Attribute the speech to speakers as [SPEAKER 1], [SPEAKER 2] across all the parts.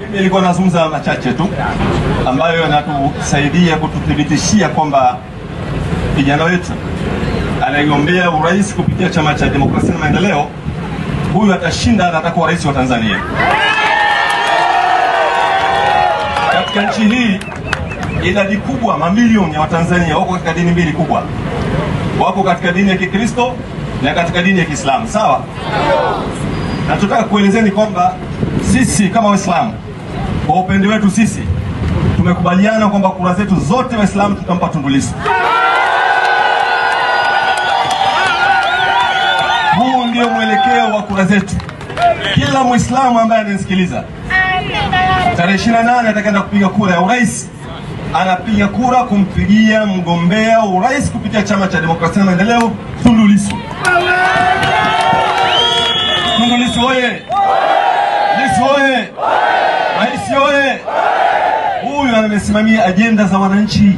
[SPEAKER 1] Mimi nilikuwa nazungumza machache tu ambayo yanatusaidia kututhibitishia kwamba kijana wetu anayegombea urais kupitia chama cha demokrasia na maendeleo, huyu atashinda na atakuwa rais wa Tanzania. Katika nchi hii idadi kubwa, mamilioni ya Watanzania wako katika dini mbili kubwa, wako katika dini ya Kikristo na katika dini ya Kiislamu, sawa? Na tunataka kuelezeni kwamba sisi kama Waislamu kwa upendo wetu sisi tumekubaliana kwamba kura zetu zote Waislamu tutampa Tundu Lissu. Huu ndio mwelekeo wa kura zetu. Kila Mwislamu ambaye ananisikiliza tarehe 28 atakaenda kupiga kura ya urais, anapiga kura kumpigia mgombea urais kupitia chama cha demokrasia na maendeleo Tundu Lissu. Tundu Lissu oye! Lissu oye! Oye! Amesimamia ajenda za wananchi,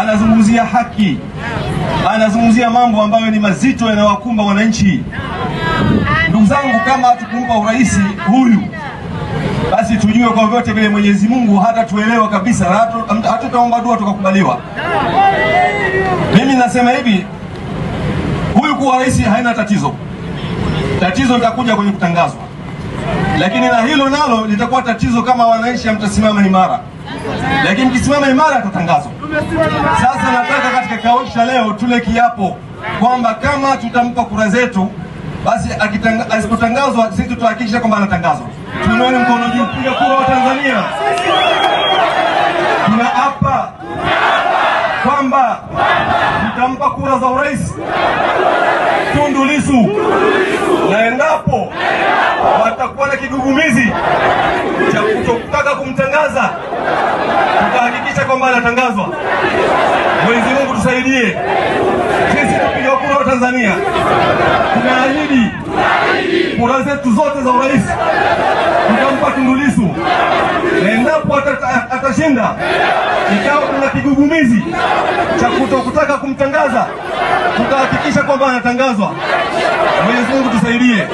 [SPEAKER 1] anazungumzia haki, anazungumzia mambo ambayo ni mazito yanayowakumba wananchi. Ndugu zangu, kama hatukumpa urais huyu, basi tujue kwa vyote vile Mwenyezi Mungu hatatuelewa kabisa, hatutaomba dua tukakubaliwa. Mimi nasema hivi, huyu kuwa rais haina tatizo, tatizo litakuja kwenye kutangazwa lakini na hilo nalo litakuwa tatizo kama wananchi hamtasimama imara, lakini mkisimama imara atatangazwa. Sasa nataka katika kikao cha leo tule kiapo kwamba kama tutampa kura zetu, basi asipotangazwa sisi tutahakikisha kwamba anatangazwa. Tunaone mkono juu, piga kura wa Tanzania. Tunaapa kwamba tutampa kura za urais Tundu Lissu kigugumizi cha kutotaka kumtangaza, tukahakikisha kwamba anatangazwa. Mwenyezi Mungu tusaidie. Sisi tupiga kura wa Tanzania tunaahidi kura zetu zote za urais tutampa Tundu Lissu, endapo atashinda, ikawa kuna kigugumizi cha kutokutaka kumtangaza, tutahakikisha kwamba anatangazwa. Mwenyezi Mungu tusaidie.